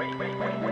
Wait, wait, wait, wait.